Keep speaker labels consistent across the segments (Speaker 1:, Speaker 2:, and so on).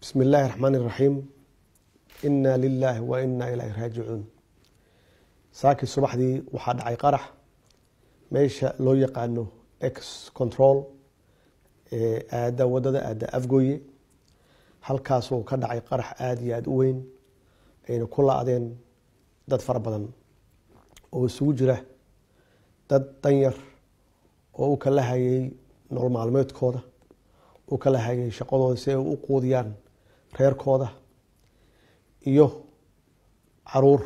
Speaker 1: bismi illaahi raxmaan iraxiim inaa lilaahi inaa ilaahi raajicuun saakii subaxdii waxaa dhacay qarax. Meesha loo yaqaano ex control ee aada waddada aada afgooye. Halkaasuu ka dhacay qarax aada iyo aada u weyn ayna ku la-deen dad fara badan oo isugu jira. Dad danyar oo u kala hayay nolol maalmeedkooda u kala hayay shaqadooda si ay u quudiyaan reerkooda iyo carruur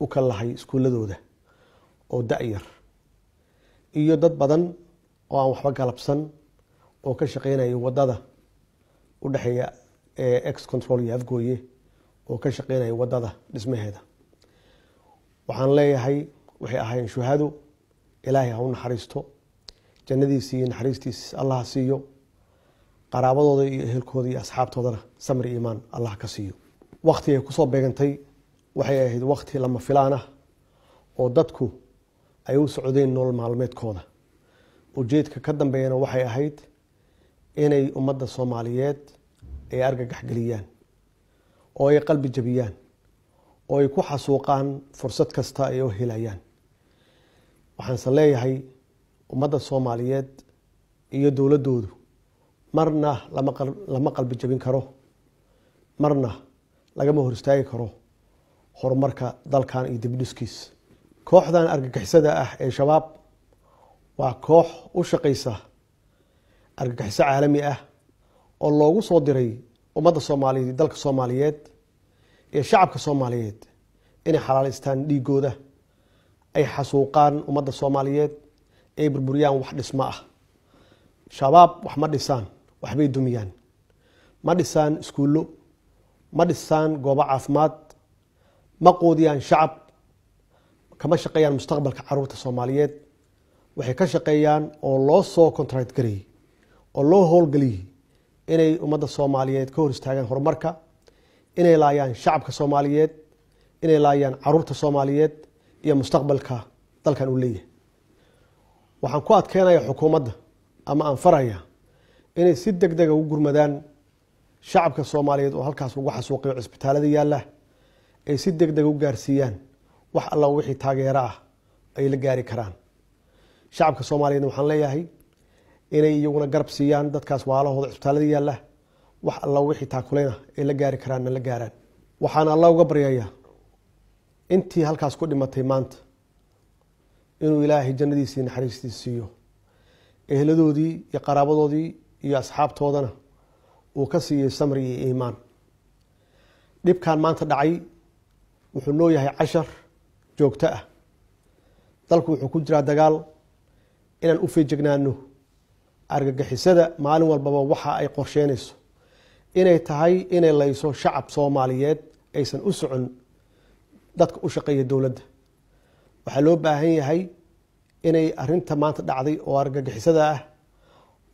Speaker 1: u kala lahay iskuuladooda oo da-yar iyo dad badan oo aan waxba galabsan oo ka shaqeynaya waddada u dhexeeya ex control iyo afgooye oo ka shaqeynaya waddada dhismaheeda. Waxaan leeyahay waxay ahaayeen shuhado ilaahay ha u naxariisto jannadiisi iyo naxariistiis allah siiyo qaraabadooda iyo ehelkooda iyo asxaabtoodana samri imaan allah ka siiyo. Wakti ay ku soo beegantay waxay ahayd wakti lama filaan ah oo dadku ay u socdeen nolol maalmeedkooda. Ujeedka ka dambeeyana waxay ahayd inay ummadda soomaaliyeed ay argagax geliyaan oo ay qalbi jabiyaan oo ay ku xasuuqaan fursad kasta ay u helayaan. Waxaanse leeyahay ummadda soomaaliyeed iyo dowladdoodu marna lama qalbi jabin karo. Marna lagama hor istaagi karo horumarka dalkan iyo dibdhiskiis kooxdan argagixisada ah ee shabaab waa koox u shaqaysa argagixiso caalami ah oo loogu soo diray ummadda soomaaliyeed dalka soomaaliyeed iyo shacabka soomaaliyeed inay xalaalaystaan dhiigooda ay xasuuqaan ummadda soomaaliyeed ay burburiyaan wax dhismo ah. Shabaab wax ma dhisaan waxbay dumiyaan. Ma dhisaan iskuullo ma dhisaan goobo caafimaad ma quudiyaan shacab kama shaqeeyaan mustaqbalka carruurta soomaaliyeed. Waxay ka shaqeeyaan oo loo soo contract garayey oo loo howlgeliyey inay ummadda soomaaliyeed ka hor istaagaan horumarka inay laayaan shacabka soomaaliyeed inay laayaan carruurta soomaaliyeed iyo mustaqbalka dalkan uu leeyahay. Waxaan ku adkeynaya xukuumadda ama aan faraya inay si deg dega ugu gurmadaan shacabka soomaaliyeed oo halkaas lagu xasuuqiyo cisbitaalada yaalla ay si deg dega u gaarsiiyaan. Wax alla wixii taageero ah ay la gaari karaan. Shacabka soomaaliyeed waxaan leeyahay inay iyaguna garab siiyaan dadkaas waalahooda cisbitaalada yaalla. Wax alla wixii taakuleyna ay la gaari karaanna la gaaraan. Waxaan alla uga baryayaa intii halkaas ku dhimatay maanta inuu ilaahay jannadiisii naxariistiisa siiyo. Ehladoodii iyo qaraabadoodii iyo asxaabtoodana uu ka siiyey samri iyo iimaan. Dhibkan maanta dhacay wuxuu noo yahay cashar joogto ah. Dalku wuxuu ku jiraa dagaal inaan u feejegnaano argagixisada maalin walbaba waxa ay qorsheynayso. Inay tahay inay layso shacab soomaaliyeed aysan u socon dadka u shaqeeya dowladda. Waxaa loo baahan yahay inay arinta maanta dhacday oo argagixisada ah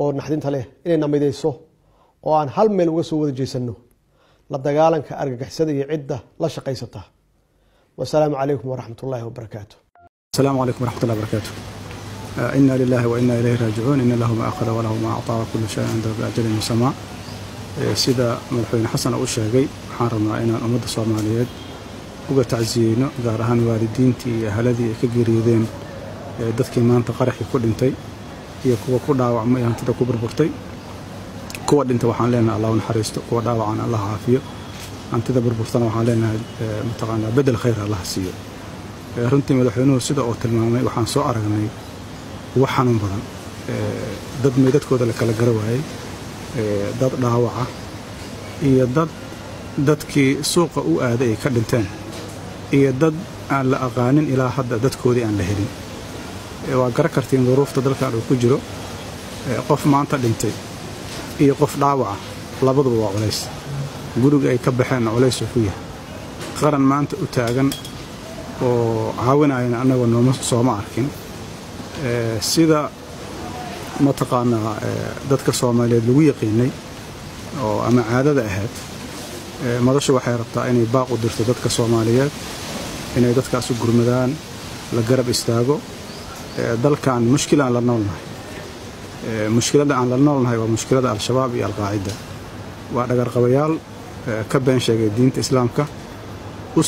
Speaker 1: oo naxdinta leh inay namidayso oo aan hal meel uga soo wada jeysanno la dagaalanka argagixisada iyo cidda la shaqaysata. Wasalaamu calaykum waraxmat ullaahi wabarakaatu
Speaker 2: asalaamu calaykum waraxmat ullahi wabarakaatu ina lilahi wa ilayhi raajicuun. Ina lahu ma akhada walahu ma actaa kullu shayin cinda rabbi ajalin musamaa sida madaxweyne xasan uu sheegay waxaan rabnaa inaan ummadda soomaaliyeed uga tacsiyeyno gaar ahaan waalidiintii iyo ahaladii ay ka geeriyoodeen dadkii maanta qaraxii ku dhintay iyo kuwa ku dhaawacmay hantida ku burburtay. Kuwa dhintay waxaan leenahay allah naxariisto kuwa dhaawacana allah caafiyo. Hantida burburtana waxaan leenahay ee, mataqaanaa bedel khayr allah siiyo. Ee, runtii madaxweynuhu sida uu tilmaamay waxaan soo aragnay wax xanuun badan. Ee, dad meydadkooda la kala gara waayey dad dhaawaca iyo dad dadkii suuqa u aaday ay ka dhinteen. Iyo dad aan la aqaanin ilaa hadda dadkoodii aan la helin waa gara kartiin duruufta dalkan uu ku jiro qof maanta dhintay iyo qof dhaawaca labaduba waa culays. Guriga ay ka baxeenna culays uu ku yahay. Qaran maanta u taagan oo caawinayana annaga nooma sooma arkin sida mataqaanaa dadka soomaaliyeed lagu yaqiinay oo ama caadada ahayd madashu waxay rabtaa inay baaq u dirto dadka soomaaliyeed inay dadkaas u gurmadaan la garab istaago dalkan mushkil aan la noolnahay. Mushkilada aan la noolnahay waa mushkilada al-shabaab iyo alqaacida waa dhagarqabayaal ka been sheegay diinta islaamka u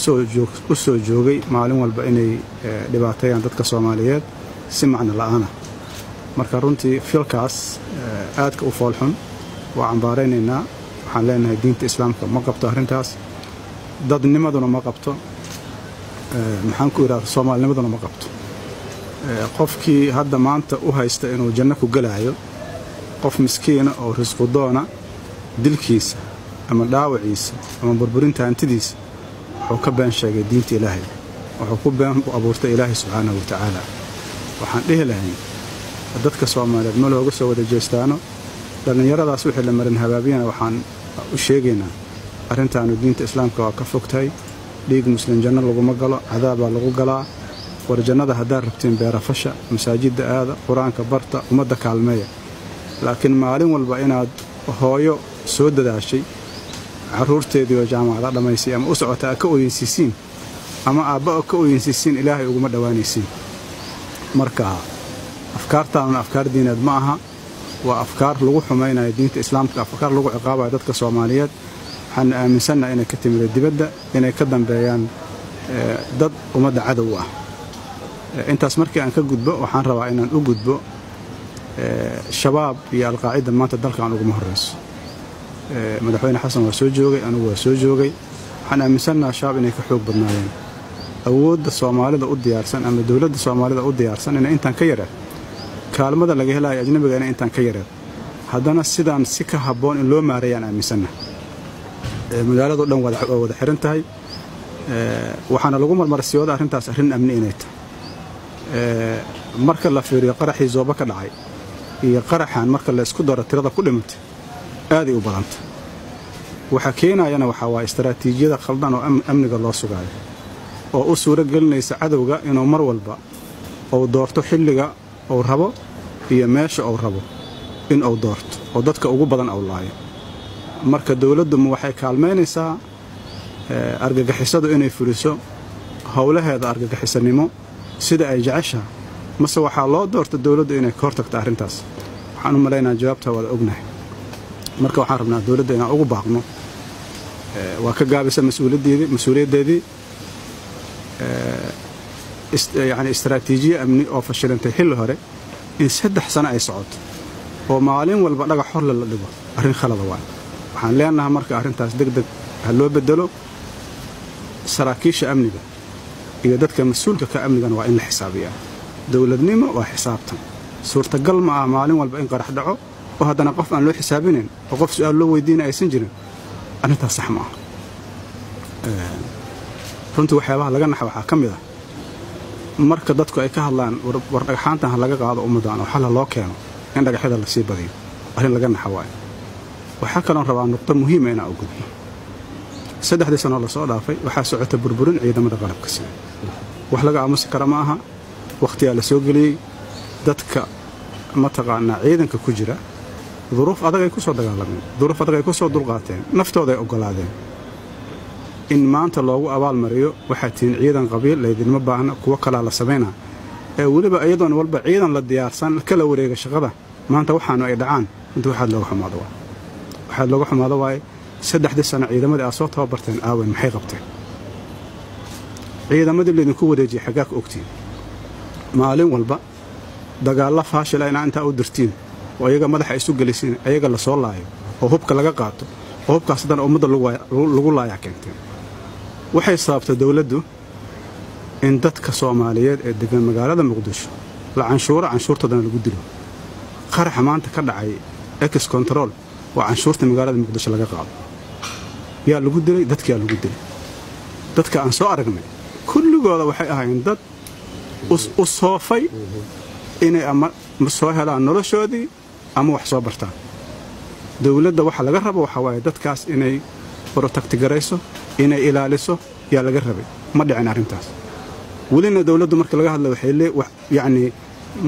Speaker 2: soo joogay maalin walba inay dhibaateeyaan dadka soomaaliyeed si macno la'aana. Marka runtii filkaas aadka u foolxun waa cambaaraynaynaa. Waxaan leenahay diinta islaamka ma qabto arrintaas. Dadnimaduna ma qabto. Maxaan ku idhahda soomaalinimaduna ma qabto qofkii hadda maanta u haysta inuu janno ku gelaayo qof miskiina oo risqudoona dilkiisa ama dhaawaciisa ama burburinta hantidiisa wuxuu ka been sheegay diinta ilaahay. Wuxuu ku been u abuurtay ilaahay subxaanahu wa tacaala. Waxaan dhihi lahayn dadka soomaaliyeed ma looga soo wada jeestaano. Dhallinyaradaas wixii la marin habaabiyana waxaan u sheegaynaa arrintaanu diinta islaamka waa ka fogtahay. Dhiig muslim janno laguma galo cadaabaa lagu galaa war jannada haddaad rabtiin beerafasha masaajidda aada qur'aanka barta ummadda kaalmeeya. Laakiin maalin walba inaad hooyo soo dadaashay carruurteedii oo jaamacada dhammaysay ama u socota aad ka ooyeysiisiin ama aabba ka ooyeysiisiin ilaahay uguma dhowaanaysiin marka afkaartaanuna afkaar diineed ma aha. Waa afkaar lagu xumaynayo diinta islaamka afkaar lagu ciqaabayo dadka soomaaliyeed. Waxaana aaminsannaha inay ka timida dibadda inay ka dambeeyaan dad ummadda cadow ah intaas markii aan ka gudbo waxaan rabaa inaan u gudbo shabaab iyo alqaacida maanta dalkan uguma horrayso madaxweyne xasan waa soo joogay anugu waa soo joogay. Waxaan aaminsannaha shabaab inay ka xoog badnaayeen. Awoodda soomaalida u diyaarsan ama dowladda soomaalida u diyaarsan inay intaan ka yareed. Kaalmada laga helayo ajnabiga inay intaan ka yareed. Haddana sidaan si ka habboon in loo maareeyaan aaminsannaha magaalado dhan waa wada xiran tahay. Waxaana lagu marmarsiyooda arrintaas arrin amni inay tahay marka la fiiriyo qaraxii zooba ka dhacay iyo qaraxan marka la isku daro tirada ku dhimatay aaday u badanta waxa keenayana waxaa waa istaraatiijiyada khaldan oo amniga loo sugaayo oo u suuro gelinaysa cadowga inuu mar walba uu doorto xilliga uu rabo iyo meesha uu rabo in uu doorto oo dadka ugu badan uu laayo. Marka dowladduma waxay kaalmaynaysaa argagixisadu inay fuliso howlaheeda argagixisanimo sida ay jeceshaha mase waxaa loo doorta dowladdu inay ka hortagto arrintaas? Waxaan u malaynaa jawaabta waada ognahay. Marka waxaan rabnaa dowladda inaan ugu baaqno waa ka gaabisa mas'uuliyaddeedii yani istaraatiijiye amni oo fashilantay xilli hore in saddex sano ay socoto oo maalin walba dhagax horle la dhigo. Arrin khalada waay waxaan leenahay marka arrintaas deg deg ha loo bedelo saraakiisha amniga iyo dadka mas'uulka ka amnigana waa in la xisaabiyaa. Dowladnimo waa xisaabtan. Suurtagal ma ah maalin walba in qarax dhaco oo haddana qof aan loo xisaabinayn oo qof su'aal loo weydiina aysan jirin. Arrintaas sax ma ah runtii waxyaabaha laga naxa waxaa ka mid ah. Marka dadku ay ka hadlaan war dhagxaantan ha laga qaado ummaddan oo xalla loo keeno in dhagaxyada la sii badiyo. Arrin laga naxa waayo. Waxaa kaloon rabaa nuqdo muhiima inaan u gudbo. Saddexdii sanoo la soo dhaafay waxaa socota burburin ciidamada qalabka sida wax laga aamusi kara ma aha. Wakhtiyaa la soo geliyey. Dadka mataqaanaa ciidanka ku jira. Duruuf adag ay ku soo dagaalameen. Duruuf adag ay ku soo dulqaateen. Naftooda ay oggolaadeen in maanta loogu abaalmariyo waxaad tihiin ciidan qabiil laydinma baahna kuwo kalaa la samaynaa ee weliba iyadoon walba ciidan la diyaarsan kala wareega shaqada maanta waxaanu ay dhacaan. Inta waxaad looga xumaado waay. Waxaad looga xumaado waaye saddexdii sano ciidamadii aad soo tababarteen aawen maxay qabteen ciidamadii laydinku wareejiyey xaggaa ka ogtiin. Maalin walba dagaalla faashila inaa intaa u dirtiin. Oo iyaga madaxa isu gelisiin ayaga la soo laayo oo hubka laga qaato oo hubkaas haddana ummadda lagu laayaa keenteen waxay sababtay dowladdu in dadka soomaaliyeed ee degan magaalada muqdisho la canshuuro canshuurtoodana lagu dilo. Qaraxa maanta ka dhacay ex control waa canshuurta magaalada muqdisho laga qaado. Yaa lagu dilay dadkiyaa lagu dilay. Dadka aan soo aragnay kulligooda waxay ahaayeen dad u soofay inay ama soo helaan noloshoodii ama wax soo bartaan. Dowladda waxa laga rabo waxaa waaye dadkaas inay brotagtigarayso inay ilaaliso yaa laga rabay. Ma dhicin arrintaas. Welina dowladdu marka laga hadla waxay yacnii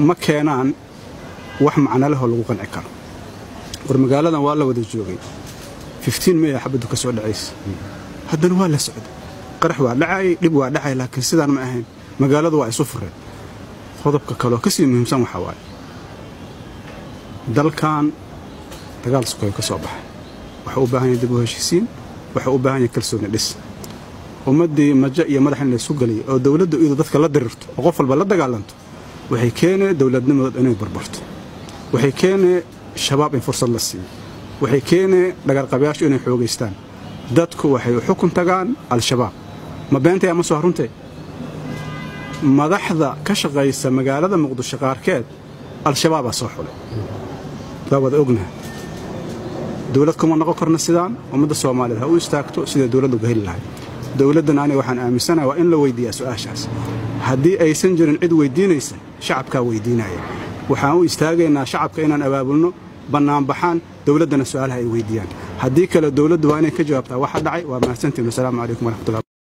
Speaker 2: ma keenaan wax macno lehoo lagu qanci karo. War magaaladan waa la wada joogay. maya xabaddu ka soo dhacaysa. Haddana waa la socday qarax waa dhacayay dhib waa dhacay laakiin sidaan ma ahayn magaaladu waa isu fureen. Qodobka kaleoo ka sii muhiimsan waxaa waaye. Dalkan dagaal sukoyo ka soo baxay waxuu u baahan yahay dib u heshiisiin waxuu u baahan yahay kalsooni dhis. Ummaddii majo iyo madax in laysu geliyo oo dowladdu iyadu dadka la dirirto oo qof walba la dagaalanto waxay keenee dowladnimadood inay barbarto. Waxay keenee shabaab in fursad la siiyo. Waxay keenee dhagarqabayaashu inay xoogaystaan dadku waxay u xukun tagaan al-shabaab ma beentay ama soo haruntay? Madaxda ka shaqaysa magaalada muqdisho qaarkeed al-shabaabaa soo xulay. Waa wada ognaha dowlad kuma noqon karna sidaan ummadda soomaaliyeed ha u istaagto siday dowladdu uga heli lahay dowladdan aniga waxaan aaminsanaha waa in la weyddiiyaa su'aashaas. Haddii aysan jirin cid weyddiinaysa shacabkaa weyddiinaya waxaan u istaagaynaa shacabka inaan abaabulno bannaanbaxaan dowladdana su'aalaha ay weyddiiyaan haddii kale dowladdu waa inay ka jawaabtaa waxa dhacay waa mahadsantiin wasalaamu calaykum waraxmatullahi